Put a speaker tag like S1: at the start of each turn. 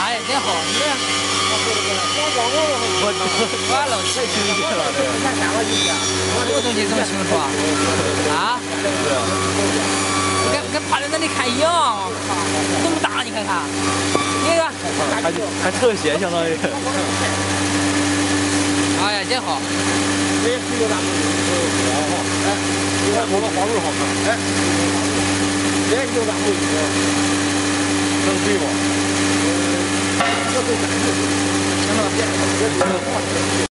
S1: 哎，真好，你看。我完了，太清楚了，这个东西这么清楚啊？啊？跟跟趴在那里看一样，这么大，你看看，你看，
S2: 还还特写，相当于。
S1: 哎呀，真好。
S3: 这也是有大哎，你看我的花纹好看，哎，这也是有大木能对不？这都是。